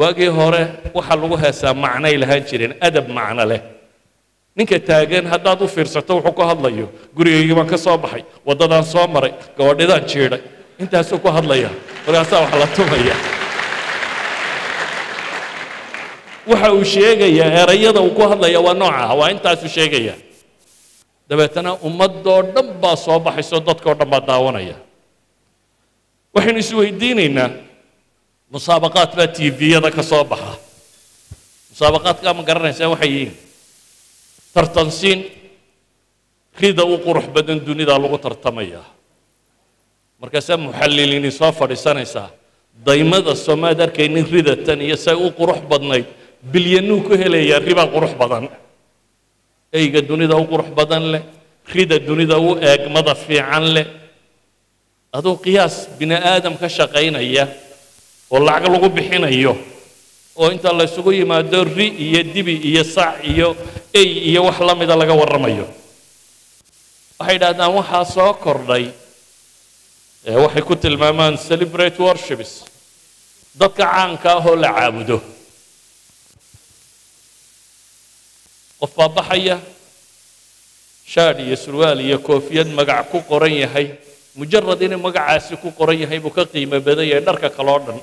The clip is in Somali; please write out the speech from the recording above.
waagii hore waxaa lagu heesaa macnay lahaan jireen adab macno leh. Ninka taagan haddaad u fiirsato wuxuu ku hadlayo gurigaygii baan ka soo baxay waddadaan soo maray gabadhidaan jiidhay. Intaasuu ku hadlaya markaasaa wax la tumaya. Waxa uu sheegayaa erayada uu ku hadlaya waa nooca waa intaasuu sheegaya. Dabeetana ummadoo dhan baa soo baxayso dadkao dhan baa daawanaya. Waxaynu isweydiinaynaa مسابقات با تي في هذا كصوبها مسابقات كام قررنا يسوي حيين. ترتنسين خيدا وقرح بدن دوني دا لغو ترتمية. مركز محللين صافر سانيسا دايما دا سوما دار كاين ريدا تاني. يسوي وقرح بدن بليانو كهلي يا ربا قرح بدن. أي قد دوني دا وقرح بدن لي. خيدا دوني دا وقرح بدن لي. هذا قياس بني آدم كشاقين اياه oo lacag lagu bixinayo. oo inta la isugu yimaado ri iyo dibi iyo sac iyo ey iyo wax la mida laga warramayo. Waxay idhahdaan waxaa soo kordhay waxay ku tilmaamaan celebrate worships dadka caanka ah oo la caabudo. Qof baa baxaya shaadh iyo surwaal iyo koofiyad magac ku qoran yahay mujarad inuu magacaasi ku qoran yahay buu ka qiimo badan yahay dharka kale dhan